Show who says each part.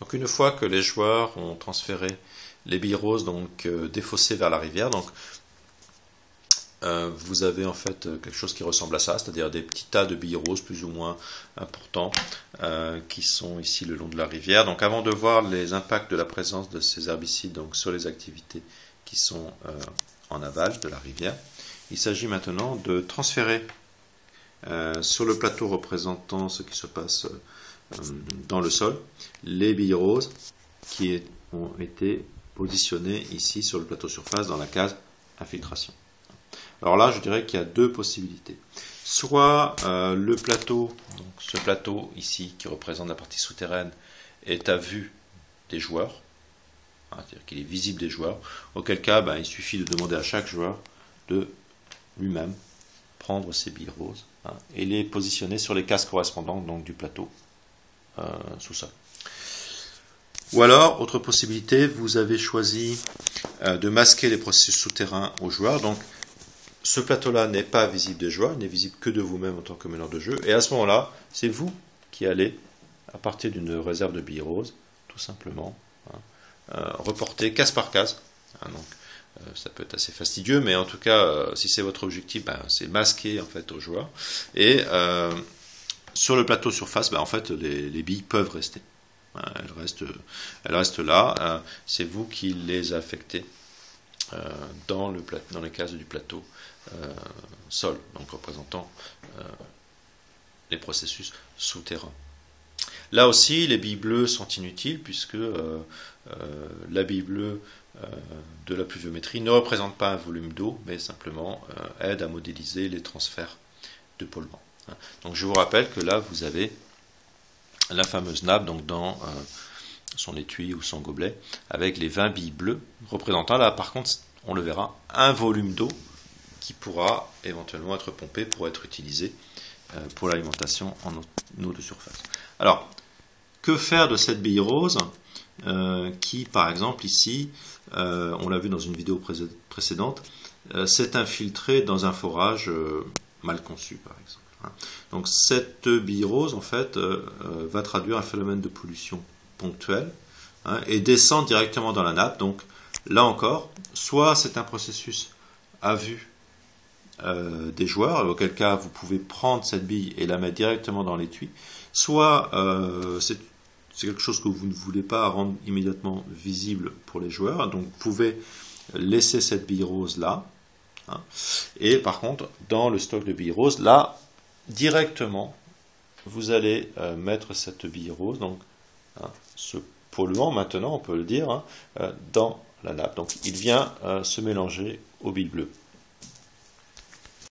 Speaker 1: Donc une fois que les joueurs ont transféré les billes roses donc euh, défaussées vers la rivière, donc euh, vous avez en fait quelque chose qui ressemble à ça, c'est-à-dire des petits tas de billes roses plus ou moins importants euh, qui sont ici le long de la rivière. Donc avant de voir les impacts de la présence de ces herbicides donc, sur les activités qui sont en aval de la rivière, il s'agit maintenant de transférer sur le plateau représentant ce qui se passe dans le sol les billes roses qui ont été positionnées ici sur le plateau surface dans la case infiltration. Alors là, je dirais qu'il y a deux possibilités. Soit euh, le plateau, donc ce plateau ici qui représente la partie souterraine, est à vue des joueurs, hein, c'est-à-dire qu'il est visible des joueurs, auquel cas ben, il suffit de demander à chaque joueur de lui-même prendre ses billes roses hein, et les positionner sur les cases correspondantes donc, du plateau euh, sous-sol. Ou alors, autre possibilité, vous avez choisi euh, de masquer les processus souterrains aux joueurs. Donc, ce plateau-là n'est pas visible des joueurs, il n'est visible que de vous-même en tant que meneur de jeu. Et à ce moment-là, c'est vous qui allez, à partir d'une réserve de billes roses, tout simplement, hein, euh, reporter case par case. Hein, donc, ça peut être assez fastidieux, mais en tout cas, si c'est votre objectif, ben, c'est masquer en fait aux joueurs. Et sur le plateau surface, ben, en fait, les billes peuvent rester. Elles restent, elles restent là. Euh, c'est vous qui les affectez euh, dans, le, dans les cases du plateau euh, sol, donc représentant les processus souterrains. Là aussi, les billes bleues sont inutiles puisque la bille bleue de la pluviométrie ne représente pas un volume d'eau, mais simplement aide à modéliser les transferts de polluants. Donc je vous rappelle que là, vous avez la fameuse nappe donc dans euh, son étui ou son gobelet avec les 20 billes bleues représentant là par contre on le verra un volume d'eau qui pourra éventuellement être pompé pour être utilisé euh, pour l'alimentation en eau de surface. Alors que faire de cette bille rose euh, qui par exemple ici on l'a vu dans une vidéo précédente s'est infiltrée dans un forage mal conçu par exemple. Hein. Donc cette bille rose, en fait, euh, euh, va traduire un phénomène de pollution ponctuel hein, et descend directement dans la nappe. Donc là encore, soit c'est un processus à vue euh, des joueurs, auquel cas vous pouvez prendre cette bille et la mettre directement dans l'étui, soit c'est quelque chose que vous ne voulez pas rendre immédiatement visible pour les joueurs, donc vous pouvez laisser cette bille rose là, hein. et par contre, dans le stock de billes roses, là, directement, vous allez euh, mettre cette bille rose, donc hein, ce polluant maintenant, on peut le dire, hein, euh, dans la nappe. Donc il vient euh, se mélanger aux billes bleues.